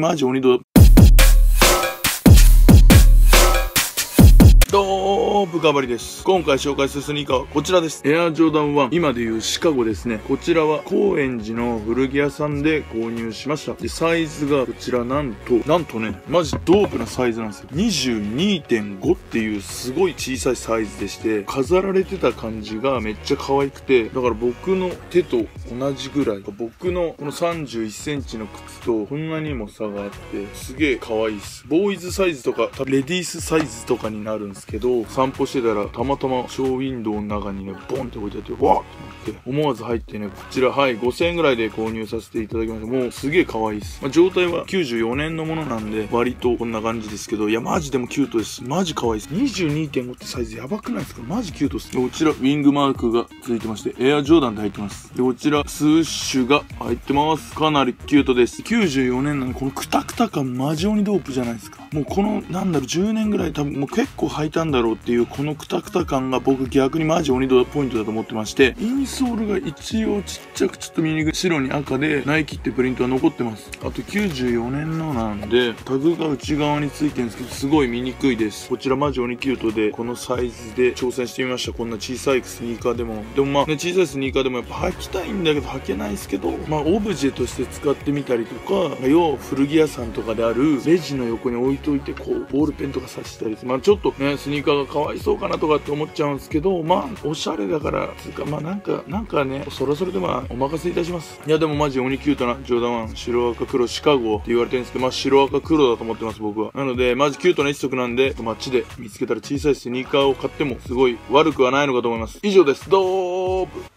マジ鬼ドどーぶかばりです。今回紹介するスニーカーはこちらです。エアジョーダン1。今でいうシカゴですね。こちらは高円寺の古着屋さんで購入しました。で、サイズがこちらなんと、なんとね、マジドープなサイズなんですよ。22.5っていうすごい小さいサイズでして、飾られてた感じがめっちゃ可愛くて、だから僕の手と同じぐらい、僕のこの31センチの靴とこんなにも差があって、すげえ可愛いっす。ボーイズサイズとか、レディースサイズとかになるんですけど、散歩してたらたまたまショーウィンドウの中にね、ボンって置いてあって、わっ思って、思わず入ってね、こちら、はい、5000円ぐらいで購入させていただきました。もうすげえ可愛いっす。まあ、状態は94年のものなんで、割とこんな感じですけど、いや、マジでもキュートです。マジ可愛いです。22.5ってサイズやばくないですか？マジキュートです。こちら、ウィングマークがついてまして、エアジョーダンで入ってます。で、こちら、スウッシュが入ってます。かなりキュートです。94年なの、このクタクタ感マジ鬼ドープじゃないですか。もうこの、なんだろう、10年ぐらい多分もう結構履いたんだろうってていう、このクタクタ感が僕逆にマジ鬼ドープポイントだと思ってまして、インソールが一応ちっちゃくちょっと見にくい白に赤で、ナイキってプリントは残ってます。あと94年のなんで、タグが内側についてるんですけど、すごい見にくいです。こちらマジ鬼キュートで、このサイズで挑戦してみました。こんな小さいスニーカーでも。でもまあ、ね、小さいスニーカーでもやっぱ履きたいんだけど履けないですけど、まあ、オブジェとして使ってみたりとか、要は古着屋さんとかであるレジの横に置いといて、こう、ボールペンとか刺したりまあ、ちょっとね、スニーカーがかわいそうかなとかって思っちゃうんですけど、まあ、おしゃれだから、つうか、まあなんか、なんかね、それはそれでまあ、お任せいたします。いや、でもマジ鬼キュートなジョーダン、白赤黒シカゴって言われてるんですけど、まあ白赤黒だと思ってます、僕は。なので、マジキュートな一足なんで、街で見つけたら小さいスニーカーを買っても、すごい悪くはないのかと思います。以上です。どーぶ